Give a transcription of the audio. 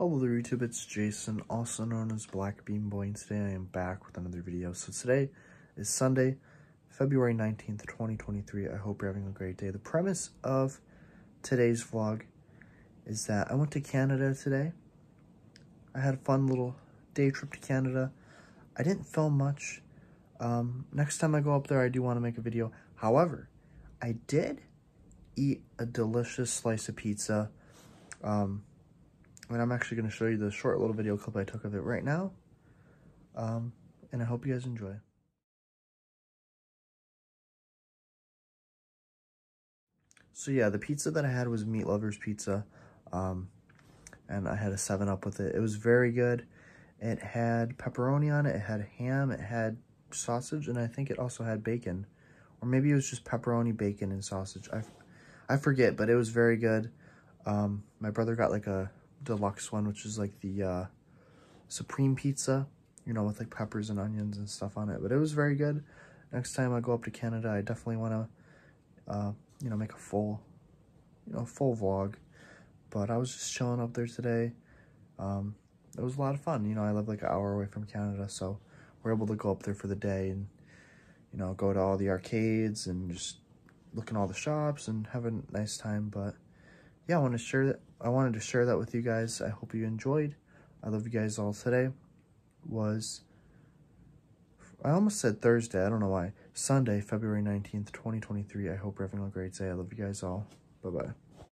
Hello there YouTube, it's Jason, also known as BlackBeanBoi, and today I am back with another video. So today is Sunday, February 19th, 2023. I hope you're having a great day. The premise of today's vlog is that I went to Canada today. I had a fun little day trip to Canada. I didn't film much. Um, next time I go up there, I do want to make a video. However, I did eat a delicious slice of pizza. Um, and I'm actually going to show you the short little video clip I took of it right now. Um, and I hope you guys enjoy. So yeah, the pizza that I had was Meat Lovers Pizza. Um, and I had a 7-Up with it. It was very good. It had pepperoni on it. It had ham. It had sausage. And I think it also had bacon. Or maybe it was just pepperoni, bacon, and sausage. I, I forget, but it was very good. Um, my brother got like a deluxe one, which is like the uh, supreme pizza, you know, with like peppers and onions and stuff on it. But it was very good. Next time I go up to Canada, I definitely want to, uh, you know, make a full, you know, full vlog. But I was just chilling up there today. Um, it was a lot of fun. You know, I live like an hour away from Canada, so we're able to go up there for the day and, you know, go to all the arcades and just look in all the shops and have a nice time. But yeah, I want to share that. I wanted to share that with you guys. I hope you enjoyed. I love you guys all today. Was I almost said Thursday. I don't know why. Sunday, February 19th, 2023. I hope you're having a great day. I love you guys all. Bye-bye.